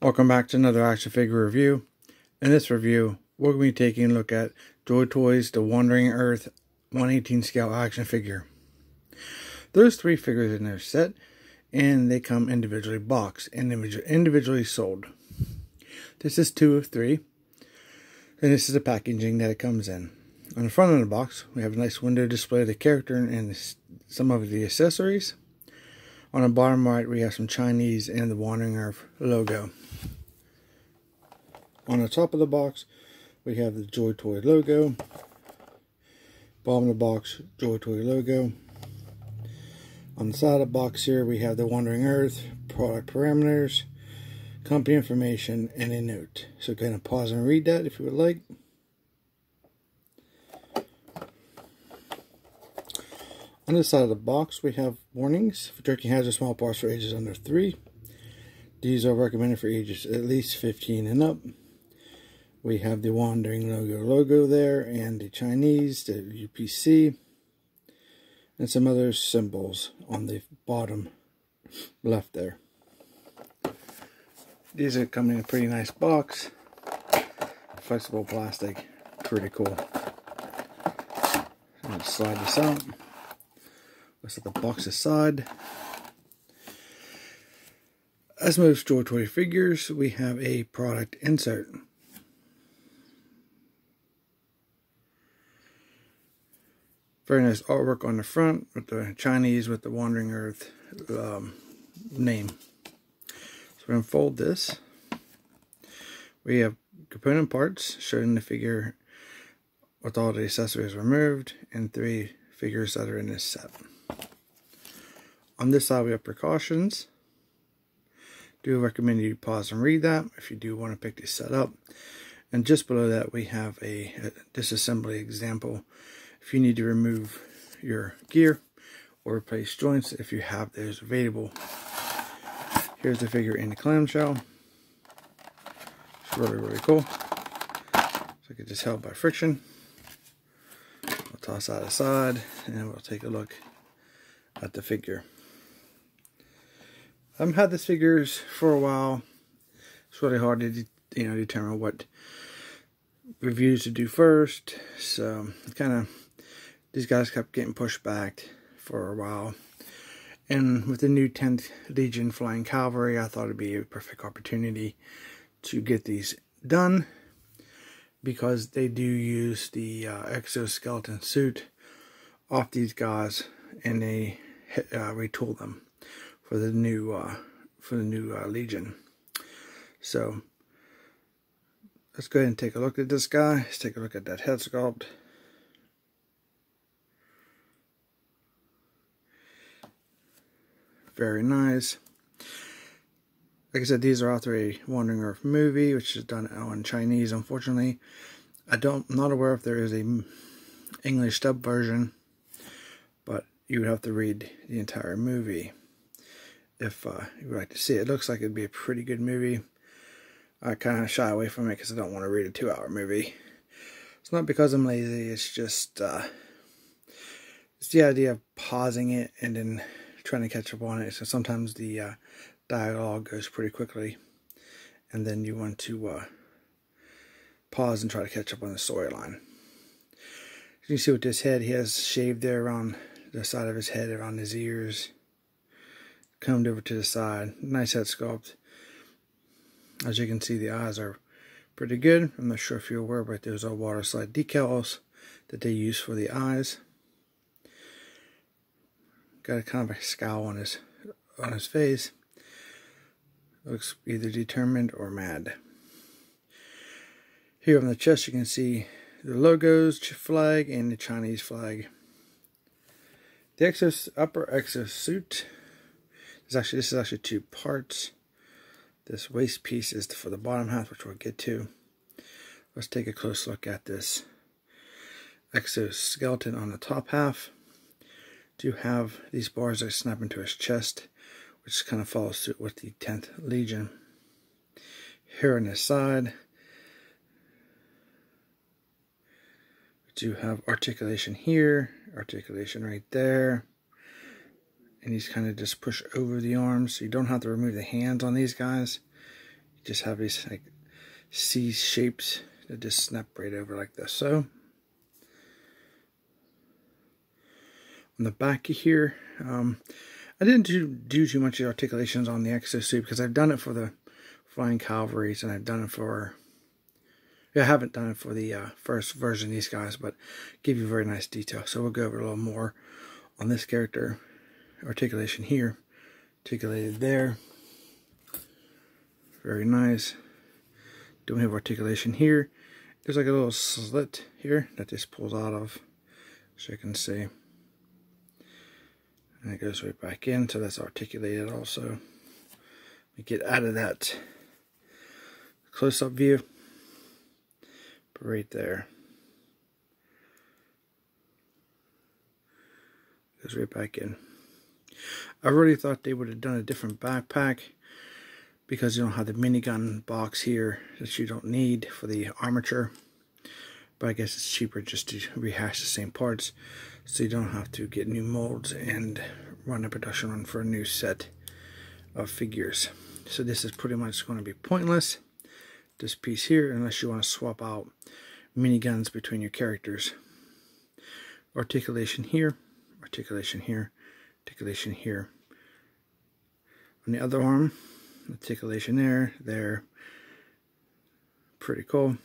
Welcome back to another action figure review. In this review, we're going to be taking a look at Joy Toys The Wandering Earth 118 scale action figure. There's three figures in their set, and they come individually boxed, and individually sold. This is two of three, and this is the packaging that it comes in. On the front of the box, we have a nice window display of the character and some of the accessories. On the bottom right, we have some Chinese and the Wandering Earth logo. On the top of the box, we have the Joy Toy logo. Bottom of the box, Joy Toy logo. On the side of the box here, we have the Wandering Earth, product parameters, company information, and a note. So kind of pause and read that if you would like. On the side of the box, we have warnings for drinking hazardous small parts for ages under 3. These are recommended for ages at least 15 and up. We have the Wandering Logo logo there, and the Chinese, the UPC, and some other symbols on the bottom left there. These are coming in a pretty nice box. Flexible plastic, pretty cool. slide this out. Let's set the box aside. As most Joy Toy figures, we have a product insert. Very nice artwork on the front with the Chinese with the Wandering Earth um, name. So we're going to fold this. We have component parts showing the figure with all the accessories removed and three figures that are in this set. On this side we have precautions. Do recommend you pause and read that if you do want to pick this set up. And just below that we have a, a disassembly example if you need to remove your gear or replace joints if you have those available. Here's the figure in the clamshell. It's really, really cool. So it just held by friction. We'll toss that aside and we'll take a look at the figure. I've had this figures for a while. It's really hard to you know determine what reviews to do first. So kind of these guys kept getting pushed back for a while. And with the new 10th Legion Flying Cavalry, I thought it'd be a perfect opportunity to get these done because they do use the uh, exoskeleton suit off these guys and they uh, retool them for the new uh, for the new uh, Legion. So let's go ahead and take a look at this guy. Let's take a look at that head sculpt. Very nice. Like I said, these are all a Wandering Earth movie, which is done in Chinese, unfortunately. I don't, I'm not aware if there is a English dub version, but you would have to read the entire movie if uh, you would like to see it. It looks like it'd be a pretty good movie. I kind of shy away from it because I don't want to read a two-hour movie. It's not because I'm lazy. It's just uh, it's the idea of pausing it and then trying to catch up on it. So sometimes the uh, dialogue goes pretty quickly, and then you want to uh, pause and try to catch up on the storyline. You can see with this head, he has shaved there around the side of his head, around his ears combed over to the side. Nice head sculpt. As you can see, the eyes are pretty good. I'm not sure if you're aware, but those are water slide decals that they use for the eyes. Got a kind of a scowl on his on his face. Looks either determined or mad. Here on the chest, you can see the logos, flag, and the Chinese flag. The exos, upper exosuit this actually this is actually two parts. This waist piece is for the bottom half, which we'll get to. Let's take a close look at this exoskeleton on the top half. Do have these bars that snap into his chest, which kind of follows suit with the 10th Legion. Here on his side, we do have articulation here, articulation right there and these kind of just push over the arms so you don't have to remove the hands on these guys you just have these like C shapes that just snap right over like this. So on the back here, um, I didn't do, do too much articulations on the exosuit because I've done it for the Flying Cavalries and I've done it for I haven't done it for the uh, first version of these guys, but give you very nice detail. So we'll go over a little more on this character. Articulation here, articulated there. Very nice. Don't have articulation here. There's like a little slit here that this pulls out of, so you can see. And it goes right back in, so that's articulated also. We get out of that close-up view right there. Goes right back in. I really thought they would have done a different backpack because you don't have the minigun box here that you don't need for the armature. But I guess it's cheaper just to rehash the same parts so you don't have to get new molds and run a production run for a new set of figures. So this is pretty much going to be pointless this piece here unless you want to swap out miniguns between your characters. Articulation here, articulation here, articulation here. On the other arm, articulation there, there. Pretty cool.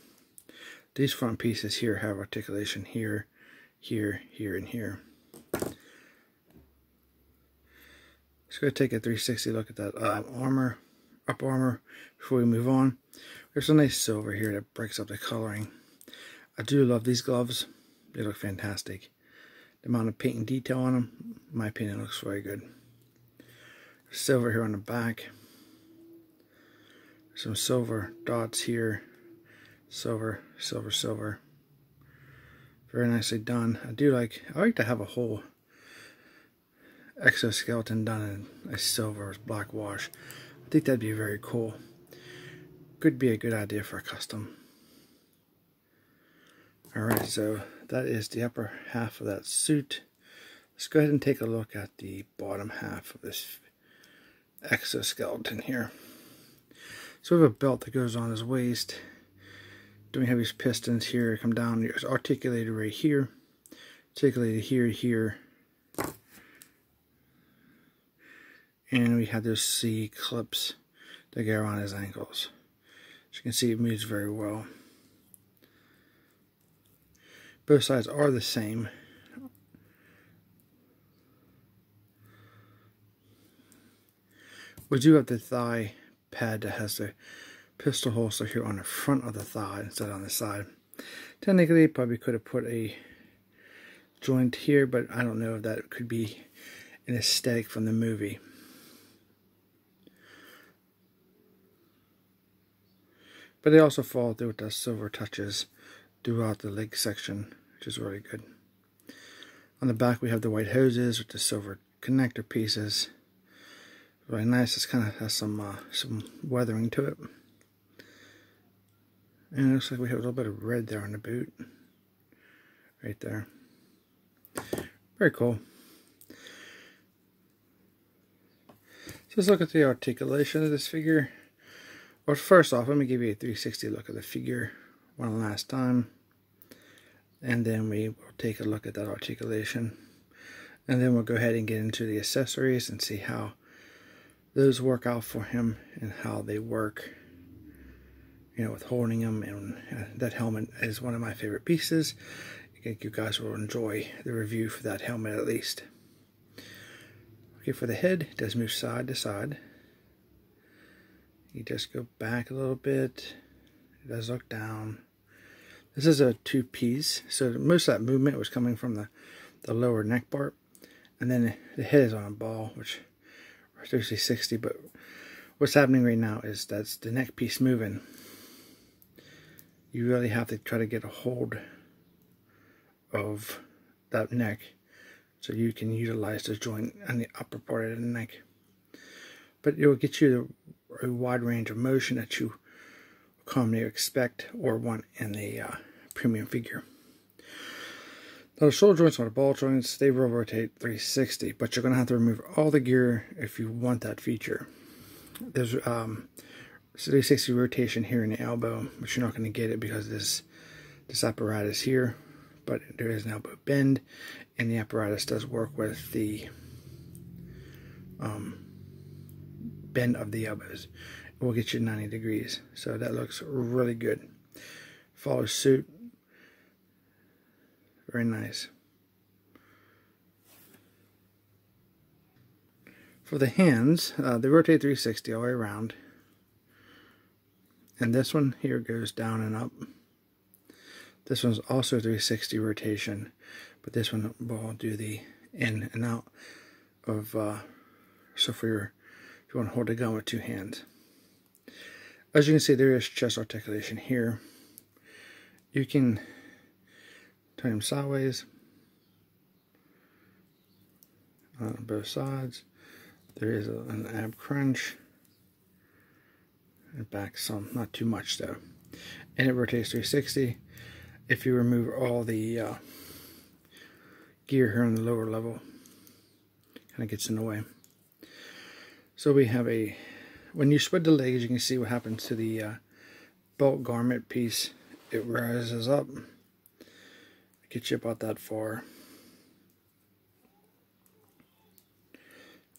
These front pieces here have articulation here, here, here, and here. Let's go take a 360 look at that uh, armor, up armor, before we move on. There's a nice silver here that breaks up the coloring. I do love these gloves. They look fantastic. The amount of paint and detail on them, my opinion, looks very good. Silver here on the back. Some silver dots here. Silver, silver, silver. Very nicely done. I do like, I like to have a whole exoskeleton done in a silver black wash. I think that'd be very cool could be a good idea for a custom. Alright, so that is the upper half of that suit. Let's go ahead and take a look at the bottom half of this exoskeleton here. So we have a belt that goes on his waist. Then we have these pistons here come down. It's articulated right here. Articulated here, here. And we have those C clips that go around his ankles. As you can see, it moves very well. Both sides are the same. We do have the thigh pad that has the pistol holster here on the front of the thigh instead on the side. Technically, probably could have put a joint here, but I don't know if that could be an aesthetic from the movie. But they also follow through with the silver touches throughout the leg section, which is really good. On the back we have the white hoses with the silver connector pieces. Really nice. It's kind of has some uh, some weathering to it. And it looks like we have a little bit of red there on the boot. Right there. Very cool. So let's look at the articulation of this figure. Well, first off, let me give you a 360 look at the figure one last time. And then we will take a look at that articulation. And then we'll go ahead and get into the accessories and see how those work out for him and how they work, you know, with holding them. And uh, that helmet is one of my favorite pieces. I think you guys will enjoy the review for that helmet at least. Okay, for the head, it does move side to side. You just go back a little bit. It does look down. This is a two piece, so most of that movement was coming from the, the lower neck part. And then the head is on a ball, which is usually 60, but what's happening right now is that's the neck piece moving. You really have to try to get a hold of that neck so you can utilize the joint on the upper part of the neck. But it will get you a wide range of motion that you commonly expect or want in a uh, premium figure. Now the shoulder joints are the ball joints, they will rotate 360, but you're going to have to remove all the gear if you want that feature. There's um, 360 rotation here in the elbow, but you're not going to get it because this this apparatus here. But there is an elbow bend, and the apparatus does work with the um, bend of the elbows. It will get you 90 degrees. So that looks really good. Follows suit. Very nice. For the hands, uh, they rotate 360 all the way around. And this one here goes down and up. This one's also 360 rotation, but this one will do the in and out of, uh, so for your, if you want to hold a gun with two hands. As you can see, there is chest articulation here. You can turn them sideways on both sides. There is an ab crunch. And back some, not too much though. And it rotates 360. If you remove all the uh, gear here on the lower level, kind of gets in the way. So we have a, when you spread the legs, you can see what happens to the uh, belt garment piece. It rises up, gets you about that far.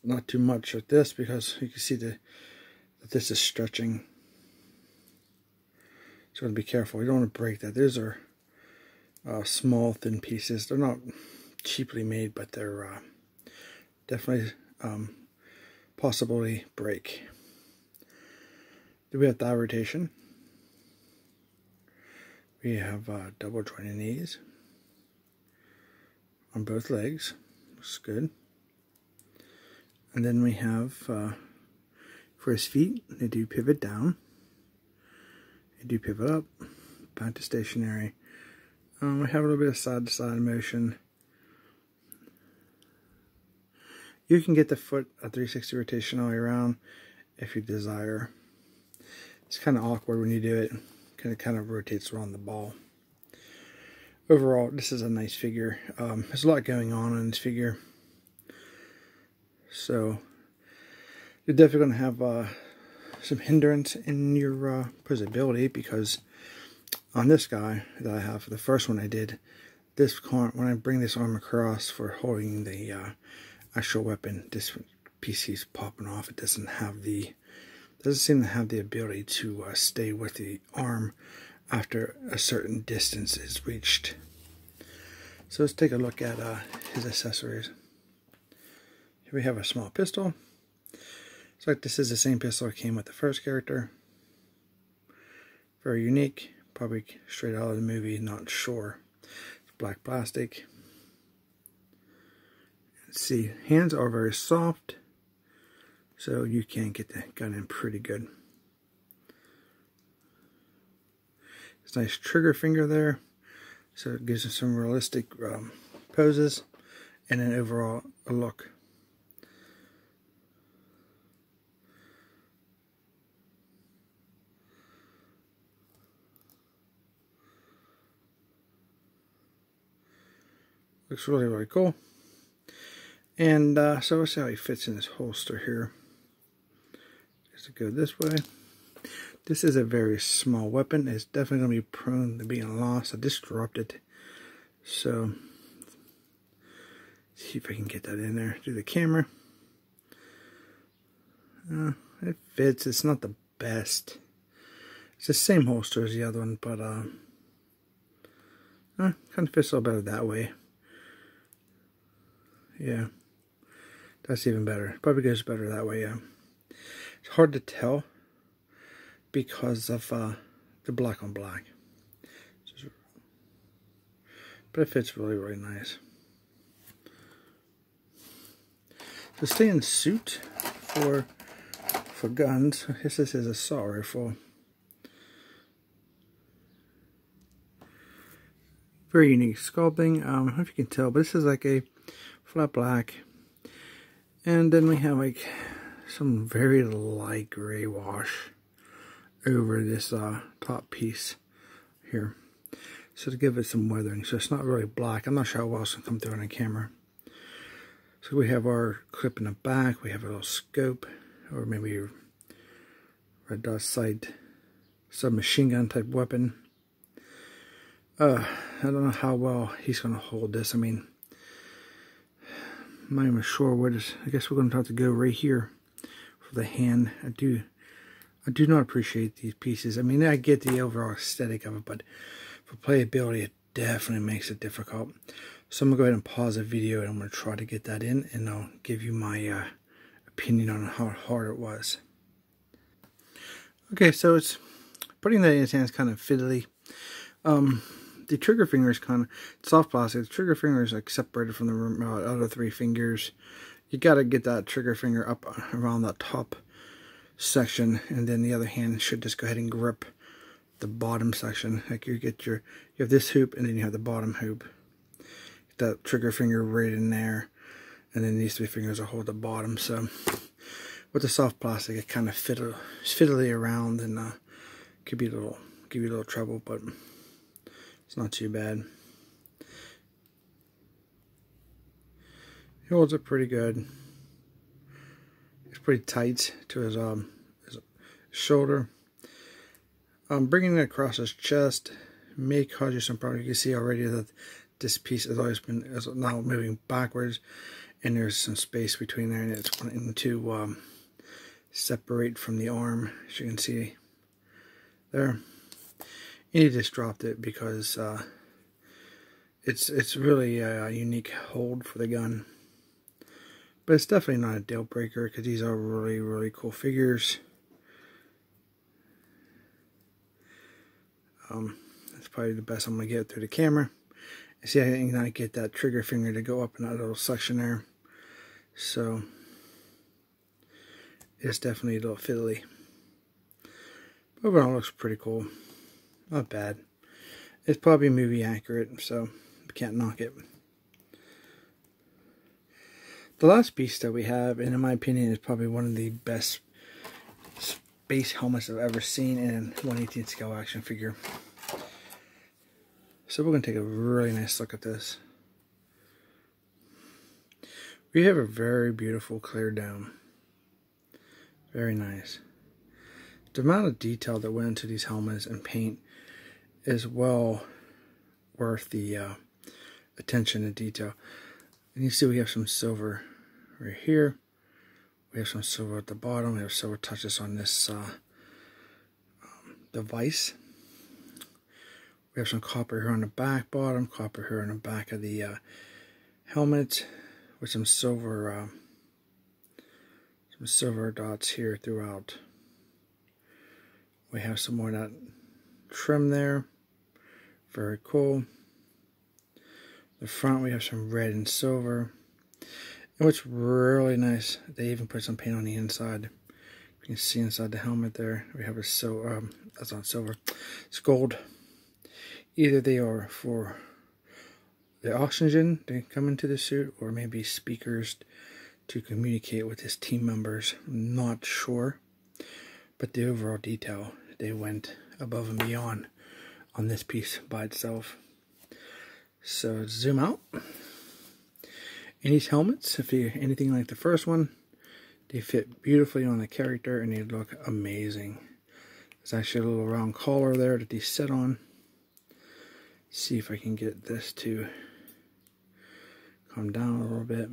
not too much with this because you can see the, that this is stretching. So to be careful. You don't want to break that. These are uh, small, thin pieces. They're not cheaply made, but they're uh, definitely um, possibly break. Do we have thigh rotation? We have uh, double jointed knees on both legs. Looks good. And then we have uh, for his feet, they do pivot down. They do pivot up, back to stationary. Um, we have a little bit of side-to-side -side motion. You can get the foot a 360 rotation all the way around if you desire. It's kind of awkward when you do it. Kind of kind of rotates around the ball. Overall, this is a nice figure. Um, there's a lot going on in this figure. So you're definitely going to have uh, some hindrance in your uh, posability because on this guy that I have, the first one I did, this when I bring this arm across for holding the uh, actual weapon, this piece is popping off. It doesn't have the doesn't seem to have the ability to uh, stay with the arm after a certain distance is reached. So let's take a look at uh, his accessories. Here we have a small pistol. So this is the same pistol that came with the first character. Very unique. Probably straight out of the movie, not sure. It's black plastic. See, hands are very soft. So you can get the gun in pretty good. It's nice trigger finger there. So it gives us some realistic um, poses and an overall look. Looks really, really cool. And uh, so let's see how he fits in this holster here. Does it go this way? This is a very small weapon. It's definitely going to be prone to being lost or disrupted. So, see if I can get that in there. Do the camera. Uh, it fits. It's not the best. It's the same holster as the other one, but uh, uh kind of fits a little better that way. Yeah. That's even better. Probably goes better that way, yeah. It's hard to tell because of uh, the black on black. But it fits really, really nice. So stay in suit for for guns. This is a assault rifle. Very unique sculpting. Um, I if you can tell, but this is like a flat black. And then we have like some very light gray wash over this uh, top piece here. So to give it some weathering. So it's not really black. I'm not sure how well it's going to come through on the camera. So we have our clip in the back. We have a little scope or maybe red dot sight submachine gun type weapon. Uh, I don't know how well he's going to hold this. I mean, I'm not even sure what is. I guess we're going to have to go right here for the hand. I do, I do not appreciate these pieces. I mean, I get the overall aesthetic of it, but for playability, it definitely makes it difficult. So I'm going to go ahead and pause the video and I'm going to try to get that in and I'll give you my uh, opinion on how hard it was. Okay, so it's putting that in his hands kind of fiddly. Um, the trigger finger is kind of soft plastic. The trigger finger is like separated from the other three fingers. You got to get that trigger finger up around that top section, and then the other hand should just go ahead and grip the bottom section. Like you get your, you have this hoop, and then you have the bottom hoop. Get that trigger finger right in there, and then these three fingers will hold the bottom. So with the soft plastic, it kind of fiddle, fiddly around, and uh, could be a little, give you a little trouble, but it's not too bad. He holds it pretty good. It's pretty tight to his um his shoulder. Um, bringing it across his chest may cause you some problems. You can see already that this piece has always been is now moving backwards, and there's some space between there, and it's wanting to um, separate from the arm, as you can see there. And he just dropped it because uh, it's it's really a unique hold for the gun. But it's definitely not a deal breaker because these are really, really cool figures. Um, that's probably the best I'm going to get through the camera. See, I can get that trigger finger to go up in that little section there. So, it's definitely a little fiddly. But Overall, looks pretty cool. Not bad. It's probably movie accurate, so can't knock it. The last piece that we have, and in my opinion, is probably one of the best space helmets I've ever seen in 118 scale action figure. So we're going to take a really nice look at this. We have a very beautiful clear dome. Very nice. The amount of detail that went into these helmets and paint is well worth the uh, attention and detail. And you see we have some silver right here. We have some silver at the bottom. We have silver touches on this uh, um, device. We have some copper here on the back bottom, copper here on the back of the uh, helmet, with some silver, uh, some silver dots here throughout. We have some more that trim there. Very cool. The front we have some red and silver. And what's really nice, they even put some paint on the inside. You can see inside the helmet there, we have a so um, that's not silver. It's gold. Either they are for the oxygen to come into the suit, or maybe speakers to communicate with his team members. I'm not sure, but the overall detail they went above and beyond on this piece by itself. So zoom out. And these helmets, if you anything like the first one, they fit beautifully on the character and they look amazing. There's actually a little round collar there that they sit on. See if I can get this to come down a little bit.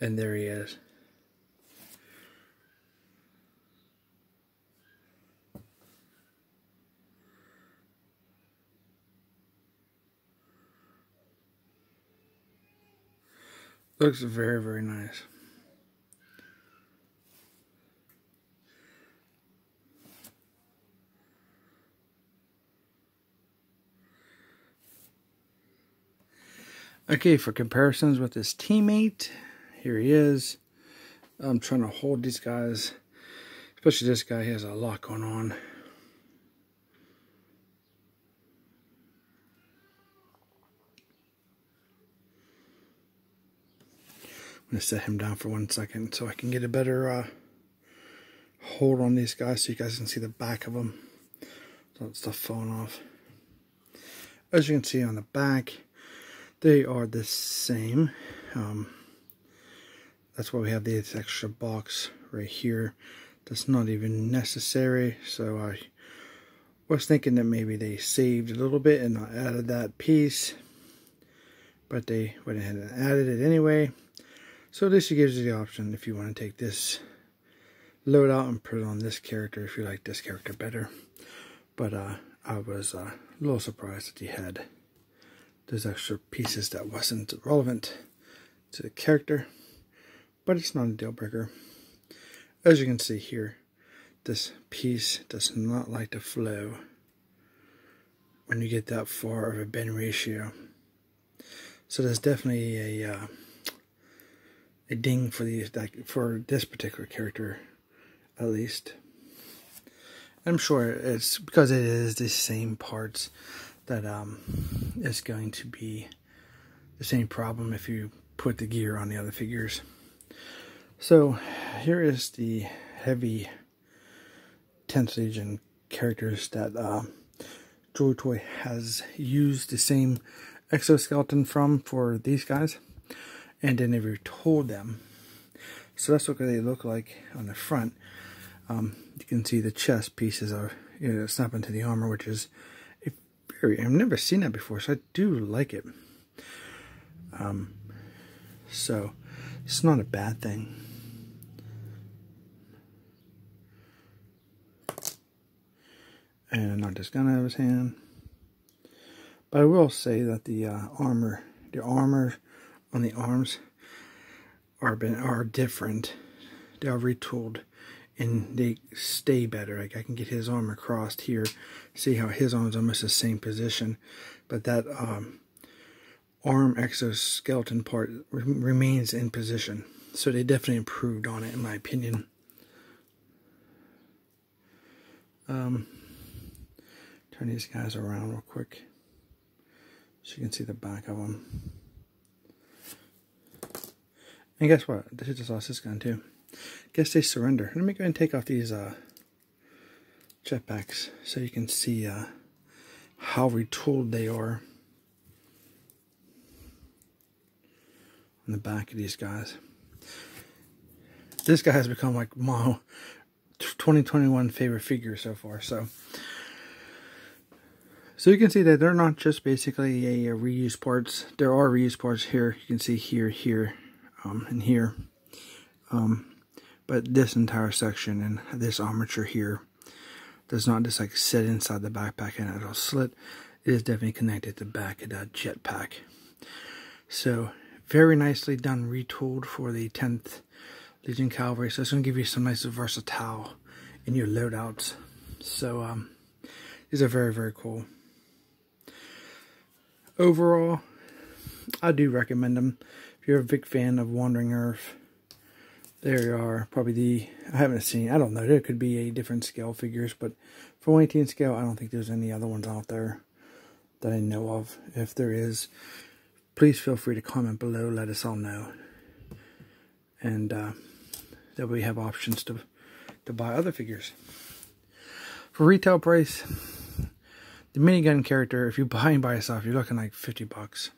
And there he is. Looks very, very nice. Okay, for comparisons with his teammate, here he is. I'm trying to hold these guys, especially this guy, he has a lot going on. I'm going to set him down for one second so I can get a better uh, hold on these guys so you guys can see the back of them. Don't stuff falling off. As you can see on the back, they are the same. Um, that's why we have this extra box right here that's not even necessary. So I was thinking that maybe they saved a little bit and not added that piece. But they went ahead and added it anyway. So this gives you the option if you want to take this load out and put it on this character if you like this character better. But uh, I was uh, a little surprised that he had those extra pieces that wasn't relevant to the character. But it's not a deal breaker. As you can see here, this piece does not like to flow when you get that far of a bend ratio. So there's definitely a uh, a ding for the for this particular character, at least. I'm sure it's because it is the same parts that um, it's going to be the same problem if you put the gear on the other figures. So here is the heavy 10th Legion characters that uh, Joy Toy has used the same exoskeleton from for these guys and then they retold them. So that's what they look like on the front. Um, you can see the chest pieces are you know, snap into the armor which is a very I've never seen that before so I do like it. Um, so it's not a bad thing. And not just gun out of his hand. But I will say that the uh, armor, the armor on the arms are been are different. They are retooled and they stay better. Like I can get his arm across here, see how his arm's almost the same position, but that um, arm exoskeleton part re remains in position. So they definitely improved on it, in my opinion. Um, turn these guys around real quick. So you can see the back of them. And guess what? This just lost this gun too. Guess they surrender. Let me go ahead and take off these uh, jetpacks so you can see uh, how retooled they are on the back of these guys. This guy has become like my 2021 favorite figure so far. So so you can see that they're not just basically a, a reuse parts. There are reuse parts here. You can see here, here, um, and here. Um, but this entire section and this armature here does not just like sit inside the backpack and it'll slit. It is definitely connected to the back of that jetpack. So very nicely done, retooled for the 10th Legion Cavalry. So it's going to give you some nice versatile in your loadouts. So um, these are very, very cool overall, I do recommend them. You're a big fan of Wandering Earth, there you are probably the, I haven't seen, I don't know, there could be a different scale figures, but for 118 scale, I don't think there's any other ones out there that I know of. If there is, please feel free to comment below, let us all know. And uh, that we have options to, to buy other figures. For retail price, the minigun character, if you buy him by yourself, you're looking like 50 bucks.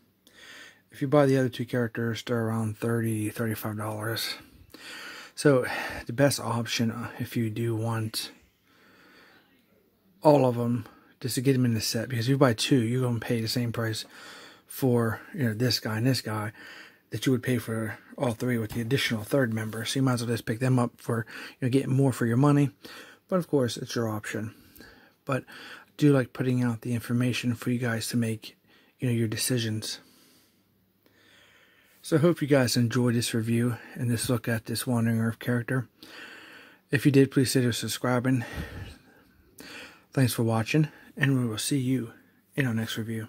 If you buy the other two characters, they're around $30, $35. So, the best option, uh, if you do want all of them, just to get them in the set, because if you buy two, you're going to pay the same price for you know this guy and this guy that you would pay for all three with the additional third member. So you might as well just pick them up for you know getting more for your money. But of course, it's your option. But I do like putting out the information for you guys to make you know your decisions. So I hope you guys enjoyed this review and this look at this Wandering Earth character. If you did, please consider subscribing. Thanks for watching, and we will see you in our next review.